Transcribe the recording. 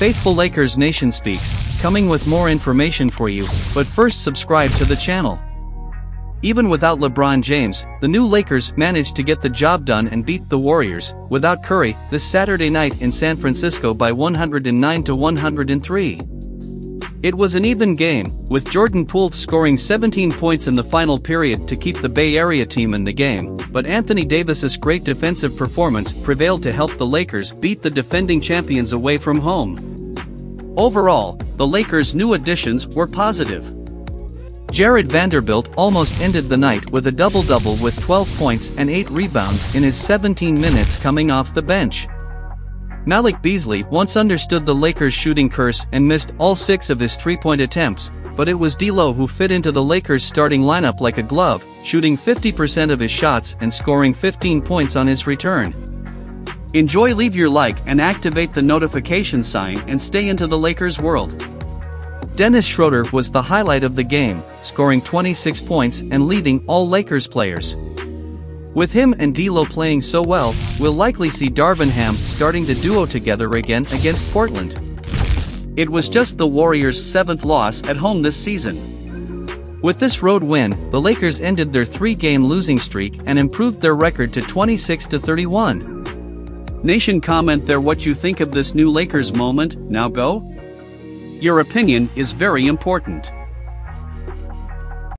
Faithful Lakers Nation Speaks, coming with more information for you, but first subscribe to the channel. Even without LeBron James, the new Lakers managed to get the job done and beat the Warriors, without Curry, this Saturday night in San Francisco by 109 to 103. It was an even game, with Jordan Poole scoring 17 points in the final period to keep the Bay Area team in the game, but Anthony Davis's great defensive performance prevailed to help the Lakers beat the defending champions away from home. Overall, the Lakers' new additions were positive. Jarred Vanderbilt almost ended the night with a double-double with 12 points and 8 rebounds in his 17 minutes coming off the bench. Malik Beasley once understood the Lakers' shooting curse and missed all six of his three-point attempts, but it was D'Lo who fit into the Lakers' starting lineup like a glove, shooting 50% of his shots and scoring 15 points on his return. Enjoy leave your like and activate the notification sign and stay into the Lakers world. Dennis Schroeder was the highlight of the game, scoring 26 points and leading all Lakers players. With him and D'Lo playing so well, we'll likely see Darvin Ham starting the duo together again against Portland. It was just the Warriors' seventh loss at home this season. With this road win, the Lakers ended their three-game losing streak and improved their record to 26 to 31. Nation comment there what you think of this new Lakers moment, now go? Your opinion is very important.